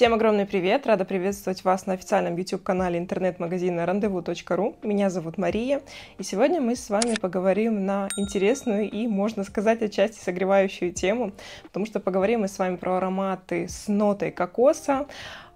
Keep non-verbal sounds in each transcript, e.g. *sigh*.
Всем огромный привет! Рада приветствовать вас на официальном YouTube-канале интернет-магазина rendezvous.ru. Меня зовут Мария, и сегодня мы с вами поговорим на интересную и, можно сказать, отчасти согревающую тему, потому что поговорим мы с вами про ароматы с нотой кокоса,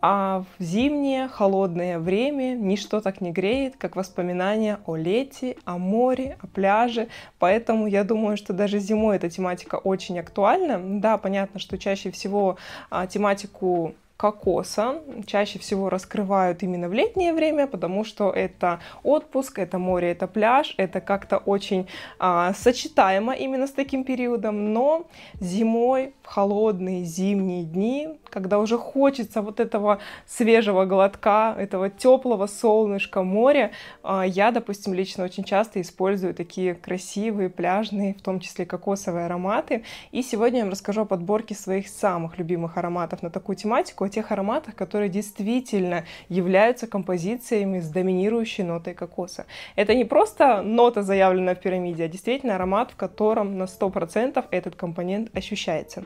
а в зимнее холодное время ничто так не греет, как воспоминания о лете, о море, о пляже. Поэтому я думаю, что даже зимой эта тематика очень актуальна. Да, понятно, что чаще всего а, тематику кокоса. Чаще всего раскрывают именно в летнее время, потому что это отпуск, это море, это пляж, это как-то очень а, сочетаемо именно с таким периодом, но зимой, в холодные зимние дни, когда уже хочется вот этого свежего глотка, этого теплого солнышка моря, а, я, допустим, лично очень часто использую такие красивые пляжные, в том числе кокосовые ароматы. И сегодня я вам расскажу о подборке своих самых любимых ароматов на такую тематику, о тех ароматах, которые действительно являются композициями с доминирующей нотой кокоса. Это не просто нота, заявленная в пирамиде, а действительно аромат, в котором на 100% этот компонент ощущается.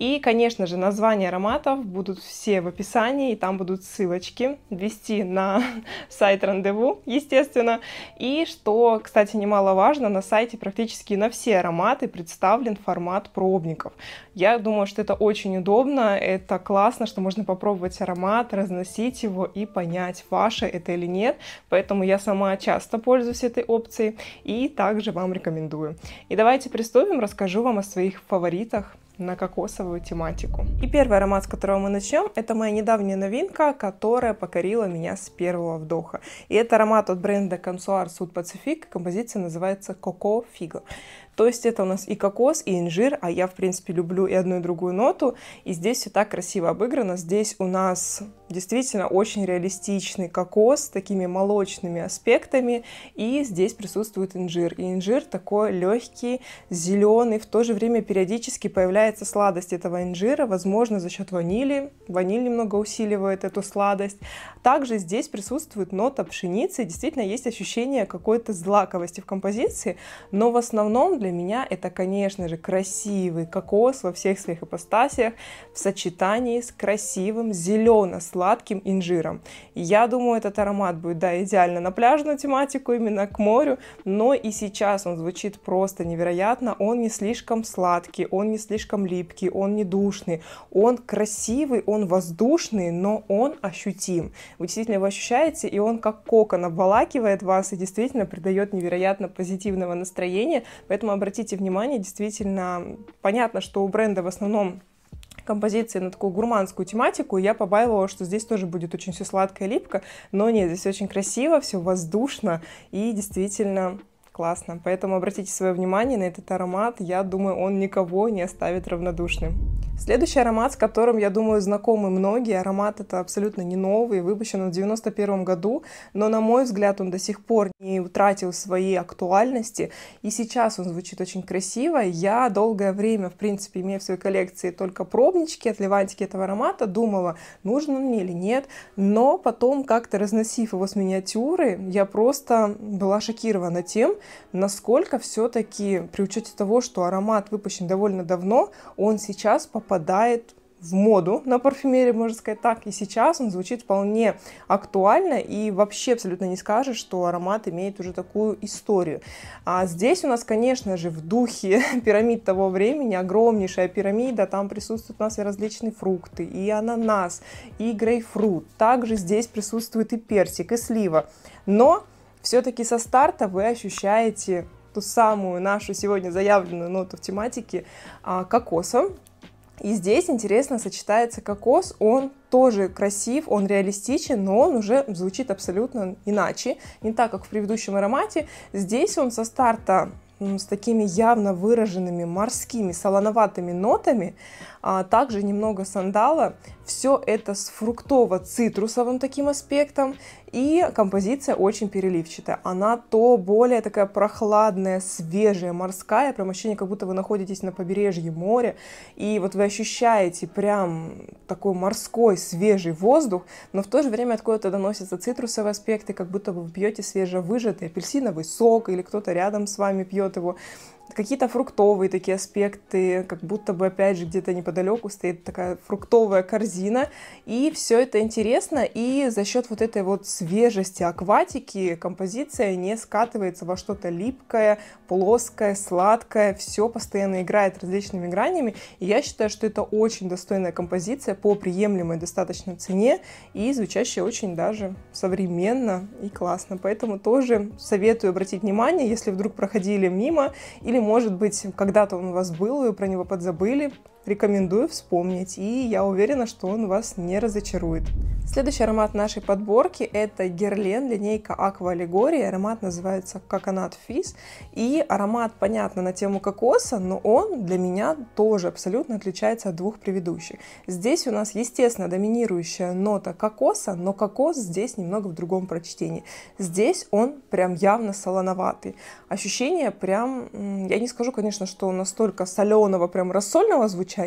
И, конечно же, название ароматов будут все в описании, и там будут ссылочки ввести на *laughs* сайт Рандеву, естественно. И что, кстати, немаловажно, на сайте практически на все ароматы представлен формат пробников. Я думаю, что это очень удобно, это классно, что можно попробовать аромат, разносить его и понять, ваше это или нет. Поэтому я сама часто пользуюсь этой опцией и также вам рекомендую. И давайте приступим, расскажу вам о своих фаворитах на кокосовую тематику. И первый аромат, с которого мы начнем, это моя недавняя новинка, которая покорила меня с первого вдоха. И это аромат от бренда Consoir Sud Pacific, композиция называется Coco Figo. То есть это у нас и кокос, и инжир, а я, в принципе, люблю и одну, и другую ноту. И здесь все так красиво обыграно. Здесь у нас действительно очень реалистичный кокос с такими молочными аспектами. И здесь присутствует инжир. И инжир такой легкий, зеленый. В то же время периодически появляется сладость этого инжира, возможно, за счет ванили. Ваниль немного усиливает эту сладость. Также здесь присутствует нота пшеницы. Действительно, есть ощущение какой-то злаковости в композиции, но в основном для меня это, конечно же, красивый кокос во всех своих ипостасиях в сочетании с красивым зелено-сладким инжиром. Я думаю, этот аромат будет, да, идеально на пляжную тематику, именно к морю, но и сейчас он звучит просто невероятно. Он не слишком сладкий, он не слишком липкий, он не душный, он красивый, он воздушный, но он ощутим. Вы действительно его ощущаете, и он как кокон обволакивает вас и действительно придает невероятно позитивного настроения, Поэтому обратите внимание, действительно, понятно, что у бренда в основном композиции на такую гурманскую тематику, я побаивалась, что здесь тоже будет очень все сладко и липко, но нет, здесь очень красиво, все воздушно и действительно классно. Поэтому обратите свое внимание на этот аромат, я думаю, он никого не оставит равнодушным. Следующий аромат, с которым, я думаю, знакомы многие, аромат это абсолютно не новый, выпущен в 91 году, но, на мой взгляд, он до сих пор не утратил своей актуальности, и сейчас он звучит очень красиво. Я долгое время, в принципе, имея в своей коллекции только пробнички, отливантики этого аромата, думала, нужен он мне или нет, но потом, как-то разносив его с миниатюры, я просто была шокирована тем, насколько все-таки, при учете того, что аромат выпущен довольно давно, он сейчас попадает в моду на парфюмерии, можно сказать так, и сейчас он звучит вполне актуально, и вообще абсолютно не скажешь, что аромат имеет уже такую историю. А здесь у нас, конечно же, в духе *laughs* пирамид того времени, огромнейшая пирамида, там присутствуют у нас и различные фрукты, и ананас, и грейпфрут, также здесь присутствует и персик, и слива, но все-таки со старта вы ощущаете ту самую нашу сегодня заявленную ноту в тематике а, кокоса. И здесь интересно сочетается кокос, он тоже красив, он реалистичен, но он уже звучит абсолютно иначе, не так, как в предыдущем аромате. Здесь он со старта с такими явно выраженными морскими солоноватыми нотами, а также немного сандала. Все это с фруктово-цитрусовым таким аспектом, и композиция очень переливчатая. Она то более такая прохладная, свежая, морская, прям ощущение, как будто вы находитесь на побережье моря, и вот вы ощущаете прям такой морской, свежий воздух, но в то же время откуда-то доносятся цитрусовые аспекты, как будто вы пьете свежевыжатый апельсиновый сок, или кто-то рядом с вами пьет его. Какие-то фруктовые такие аспекты, как будто бы опять же где-то неподалеку стоит такая фруктовая корзина, и все это интересно, и за счет вот этой вот свежести акватики композиция не скатывается во что-то липкое, плоское, сладкое, все постоянно играет различными гранями, и я считаю, что это очень достойная композиция по приемлемой достаточно цене и звучащая очень даже современно и классно, поэтому тоже советую обратить внимание, если вдруг проходили мимо или может быть, когда-то он у вас был, вы про него подзабыли, рекомендую вспомнить, и я уверена, что он вас не разочарует. Следующий аромат нашей подборки это Герлен, линейка Aqua Allegoria. Аромат называется Coconut Fizz. И аромат, понятно, на тему кокоса, но он для меня тоже абсолютно отличается от двух предыдущих. Здесь у нас, естественно, доминирующая нота кокоса, но кокос здесь немного в другом прочтении. Здесь он прям явно солоноватый. Ощущение прям, я не скажу, конечно, что настолько соленого, прям рассольного звучания,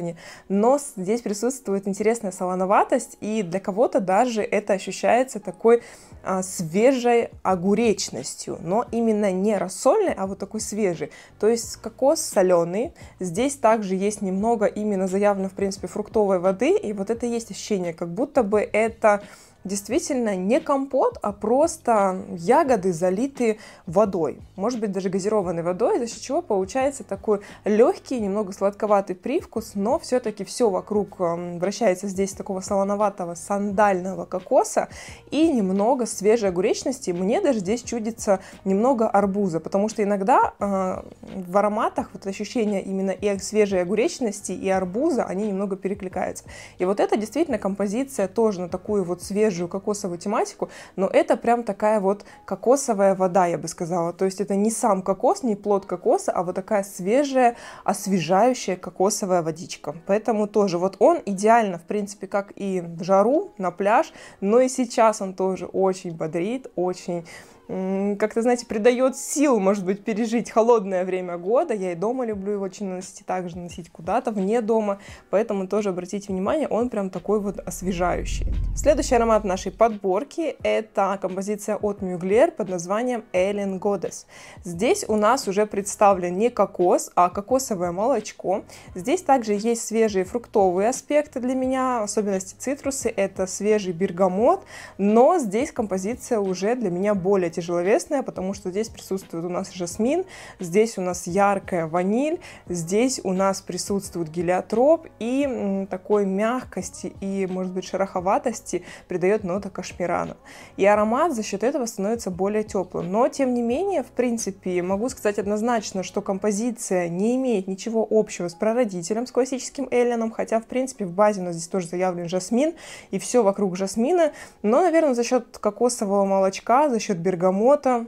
но здесь присутствует интересная солоноватость, и для кого-то даже это ощущается такой а, свежей огуречностью, но именно не рассольной, а вот такой свежий. То есть кокос соленый, здесь также есть немного именно заявлено, в принципе, фруктовой воды, и вот это есть ощущение, как будто бы это действительно не компот, а просто ягоды, залитые водой. Может быть, даже газированной водой, за счет чего получается такой легкий, немного сладковатый привкус, но все-таки все вокруг эм, вращается здесь такого солоноватого сандального кокоса и немного свежей огуречности. Мне даже здесь чудится немного арбуза, потому что иногда э, в ароматах вот ощущение именно и свежей огуречности, и арбуза, они немного перекликаются. И вот это действительно композиция тоже на такую вот свежую свежую кокосовую тематику, но это прям такая вот кокосовая вода, я бы сказала. То есть это не сам кокос, не плод кокоса, а вот такая свежая, освежающая кокосовая водичка. Поэтому тоже вот он идеально, в принципе, как и в жару, на пляж, но и сейчас он тоже очень бодрит, очень как-то, знаете, придает сил, может быть, пережить холодное время года. Я и дома люблю его очень носить, также носить куда-то, вне дома. Поэтому тоже обратите внимание, он прям такой вот освежающий. Следующий аромат нашей подборки – это композиция от Mugler под названием Ellen Goddess. Здесь у нас уже представлен не кокос, а кокосовое молочко. Здесь также есть свежие фруктовые аспекты для меня, особенности цитрусы – это свежий бергамот, но здесь композиция уже для меня более тяжеловесная, потому что здесь присутствует у нас жасмин, здесь у нас яркая ваниль, здесь у нас присутствует гелиотроп и такой мягкости и, может быть, шероховатости придает нота кашмирана. И аромат за счет этого становится более теплым. Но, тем не менее, в принципе, могу сказать однозначно, что композиция не имеет ничего общего с прародителем, с классическим эллином, хотя, в принципе, в базе у нас здесь тоже заявлен жасмин, и все вокруг жасмина, но, наверное, за счет кокосового молочка, за счет бергамота бергамота,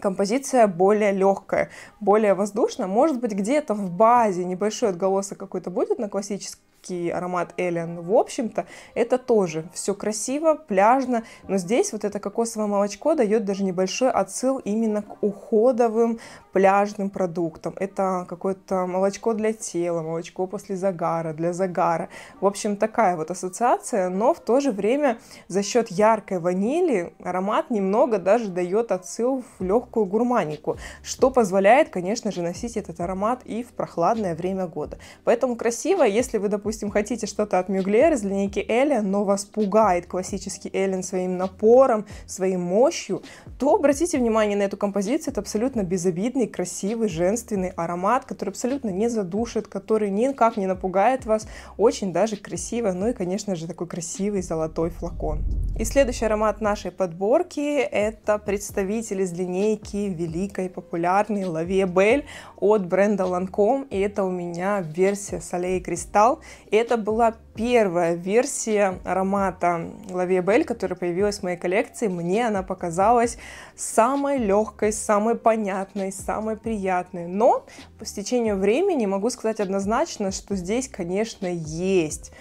композиция более легкая, более воздушная. Может быть, где-то в базе небольшой отголосок какой-то будет на классическом легкий аромат Эллен. В общем-то, это тоже все красиво, пляжно, но здесь вот это кокосовое молочко дает даже небольшой отсыл именно к уходовым пляжным продуктам. Это какое-то молочко для тела, молочко после загара, для загара. В общем, такая вот ассоциация, но в то же время за счет яркой ванили аромат немного даже дает отсыл в легкую гурманику, что позволяет, конечно же, носить этот аромат и в прохладное время года. Поэтому красиво, если вы, допустим, допустим, хотите что-то от Мюглер из линейки Эллен, но вас пугает классический Эллен своим напором, своей мощью, то обратите внимание на эту композицию. Это абсолютно безобидный, красивый, женственный аромат, который абсолютно не задушит, который никак не напугает вас. Очень даже красиво. Ну и, конечно же, такой красивый золотой флакон. И следующий аромат нашей подборки – это представитель из линейки великой, популярной Лаве Бель от бренда Lancome. И это у меня версия Soleil Crystal. Это была первая версия аромата Лаве Бель, которая появилась в моей коллекции. Мне она показалась самой легкой, самой понятной, самой приятной. Но по стечению времени могу сказать однозначно, что здесь, конечно, есть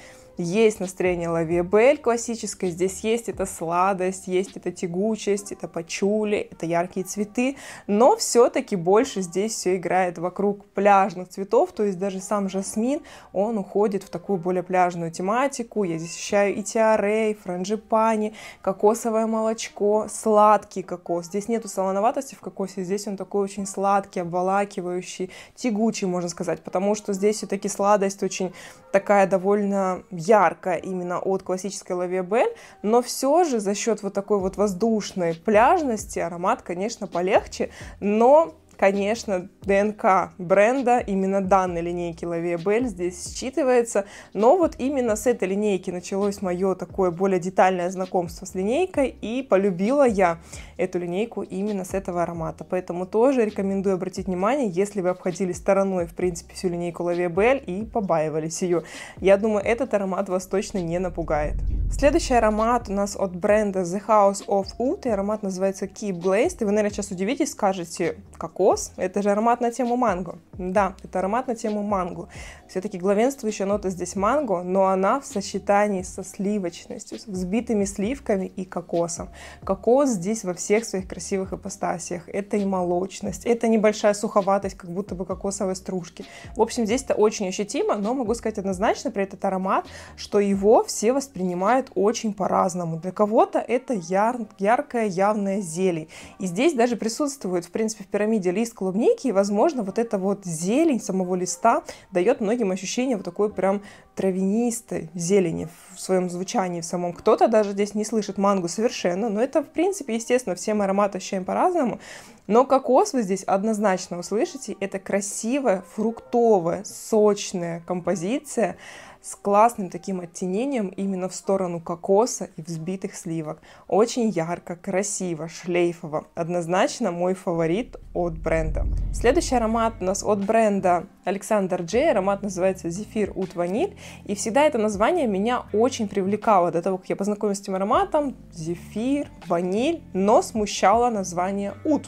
есть настроение лавиабель классическое, здесь есть эта сладость, есть эта тягучесть, это пачули, это яркие цветы, но все-таки больше здесь все играет вокруг пляжных цветов, то есть даже сам жасмин, он уходит в такую более пляжную тематику, я здесь ощущаю и тиарей, франжипани, кокосовое молочко, сладкий кокос, здесь нету солоноватости в кокосе, здесь он такой очень сладкий, обволакивающий, тягучий, можно сказать, потому что здесь все-таки сладость очень такая довольно яркая именно от классической лавиабель, но все же за счет вот такой вот воздушной пляжности аромат, конечно, полегче, но конечно, ДНК бренда, именно данной линейки Vie здесь считывается, но вот именно с этой линейки началось мое такое более детальное знакомство с линейкой, и полюбила я эту линейку именно с этого аромата, поэтому тоже рекомендую обратить внимание, если вы обходили стороной, в принципе, всю линейку Vie и побаивались ее. Я думаю, этот аромат вас точно не напугает. Следующий аромат у нас от бренда The House of Oud, и аромат называется Key Blazed, и вы, наверное, сейчас удивитесь, скажете, какой кокос, это же аромат на тему манго. Да, это аромат на тему манго. Все-таки главенствующая нота здесь манго, но она в сочетании со сливочностью, с взбитыми сливками и кокосом. Кокос здесь во всех своих красивых ипостасиях. Это и молочность, это небольшая суховатость, как будто бы кокосовой стружки. В общем, здесь это очень ощутимо, но могу сказать однозначно про этот аромат, что его все воспринимают очень по-разному. Для кого-то это яр, яркая, явная зелень. И здесь даже присутствует, в принципе, в пирамиде лист клубники, и, возможно, вот эта вот зелень самого листа дает многим ощущение вот такой прям травянистой зелени в своем звучании в самом. Кто-то даже здесь не слышит мангу совершенно, но это, в принципе, естественно, все мы ароматы ощущаем по-разному. Но кокос вы здесь однозначно услышите. Это красивая, фруктовая, сочная композиция, с классным таким оттенением именно в сторону кокоса и взбитых сливок. Очень ярко, красиво, шлейфово. Однозначно мой фаворит от бренда. Следующий аромат у нас от бренда Александр Джей. Аромат называется Зефир Ут Ваниль. И всегда это название меня очень привлекало до того, как я познакомилась с этим ароматом. Зефир, ваниль, но смущало название Ут.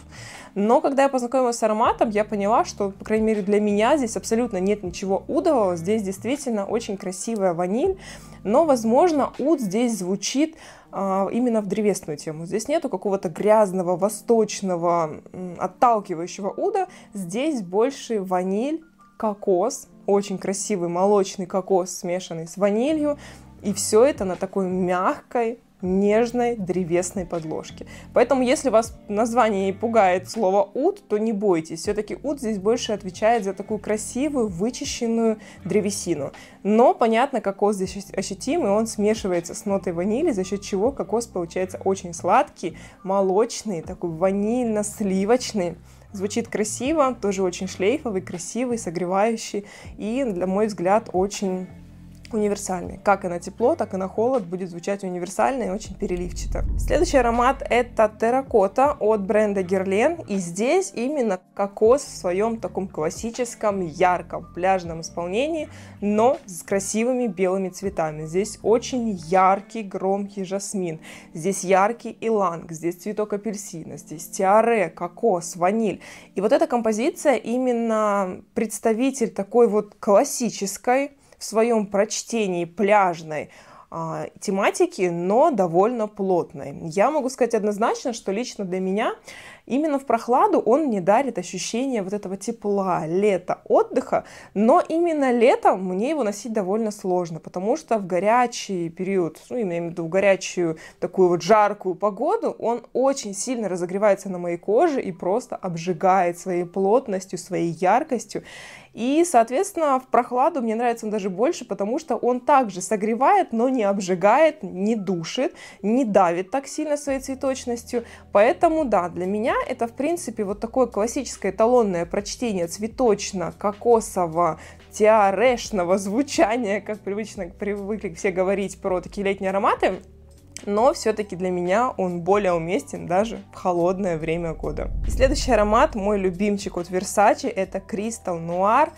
Но когда я познакомилась с ароматом, я поняла, что, по крайней мере, для меня здесь абсолютно нет ничего удового. Здесь действительно очень красивая ваниль, но, возможно, уд здесь звучит а, именно в древесную тему. Здесь нету какого-то грязного, восточного, отталкивающего уда. Здесь больше ваниль, кокос, очень красивый молочный кокос, смешанный с ванилью. И все это на такой мягкой, нежной древесной подложки. Поэтому, если вас название пугает слово «ут», то не бойтесь. Все-таки ут здесь больше отвечает за такую красивую, вычищенную древесину. Но, понятно, кокос здесь ощутим, и он смешивается с нотой ванили, за счет чего кокос получается очень сладкий, молочный, такой ванильно-сливочный. Звучит красиво, тоже очень шлейфовый, красивый, согревающий и, для мой взгляд, очень универсальный. Как и на тепло, так и на холод будет звучать универсально и очень переливчато. Следующий аромат это терракота от бренда Guerlain. И здесь именно кокос в своем таком классическом, ярком, пляжном исполнении, но с красивыми белыми цветами. Здесь очень яркий, громкий жасмин. Здесь яркий иланг, здесь цветок апельсина, здесь тиаре, кокос, ваниль. И вот эта композиция именно представитель такой вот классической, в своем прочтении пляжной а, тематики, но довольно плотной. Я могу сказать однозначно, что лично для меня Именно в прохладу он мне дарит ощущение вот этого тепла, лета, отдыха, но именно летом мне его носить довольно сложно, потому что в горячий период, ну, имею в виду в горячую такую вот жаркую погоду, он очень сильно разогревается на моей коже и просто обжигает своей плотностью, своей яркостью. И, соответственно, в прохладу мне нравится он даже больше, потому что он также согревает, но не обжигает, не душит, не давит так сильно своей цветочностью. Поэтому, да, для меня это, в принципе, вот такое классическое эталонное прочтение цветочно-кокосово теорешного звучания, как привычно привыкли все говорить про такие летние ароматы, но все-таки для меня он более уместен даже в холодное время года. следующий аромат, мой любимчик от Versace, это Crystal Noir.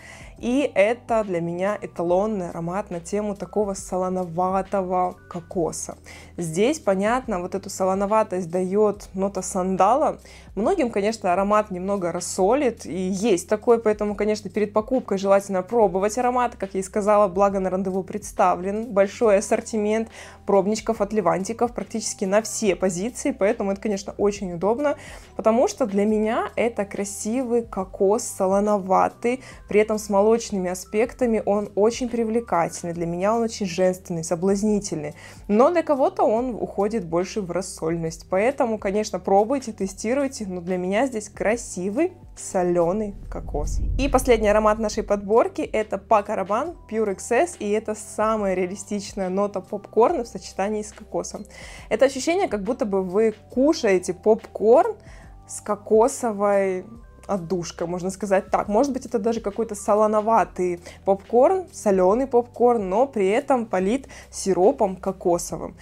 И это для меня эталонный аромат на тему такого солоноватого кокоса. Здесь, понятно, вот эту солоноватость дает нота сандала, Многим, конечно, аромат немного рассолит, и есть такой, поэтому, конечно, перед покупкой желательно пробовать аромат. Как я и сказала, благо на рандеву представлен большой ассортимент пробничков от Левантиков практически на все позиции, поэтому это, конечно, очень удобно, потому что для меня это красивый кокос, солоноватый, при этом с молочными аспектами он очень привлекательный, для меня он очень женственный, соблазнительный, но для кого-то он уходит больше в рассольность, поэтому, конечно, пробуйте, тестируйте, но для меня здесь красивый соленый кокос. И последний аромат нашей подборки это Paco Rabanne Pure XS, и это самая реалистичная нота попкорна в сочетании с кокосом. Это ощущение, как будто бы вы кушаете попкорн с кокосовой отдушка, можно сказать так. Может быть, это даже какой-то солоноватый попкорн, соленый попкорн, но при этом полит сиропом кокосовым.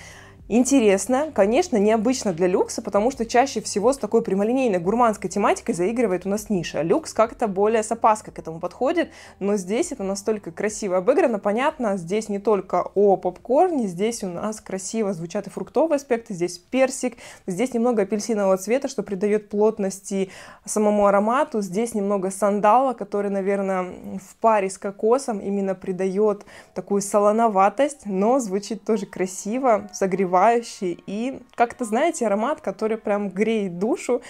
Интересно, конечно, необычно для люкса, потому что чаще всего с такой прямолинейной гурманской тематикой заигрывает у нас ниша. Люкс как-то более с опаской к этому подходит, но здесь это настолько красиво обыграно. Понятно, здесь не только о попкорне, здесь у нас красиво звучат и фруктовые аспекты, здесь персик, здесь немного апельсинового цвета, что придает плотности самому аромату, здесь немного сандала, который, наверное, в паре с кокосом именно придает такую солоноватость, но звучит тоже красиво, согревает открывающий и как-то, знаете, аромат, который прям греет душу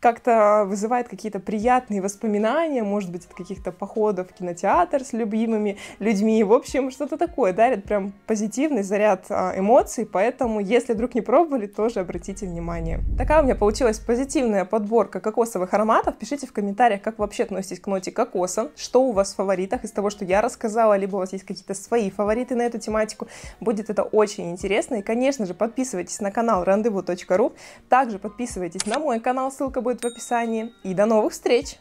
как-то вызывает какие-то приятные воспоминания, может быть, от каких-то походов в кинотеатр с любимыми людьми. В общем, что-то такое дарит прям позитивный заряд а, эмоций, поэтому, если вдруг не пробовали, тоже обратите внимание. Такая у меня получилась позитивная подборка кокосовых ароматов. Пишите в комментариях, как вы вообще относитесь к ноте кокоса, что у вас в фаворитах из того, что я рассказала, либо у вас есть какие-то свои фавориты на эту тематику. Будет это очень интересно. И, конечно же, подписывайтесь на канал rendezvous.ru. Также подписывайтесь на мой канал, ссылка будет будет в описании. И до новых встреч!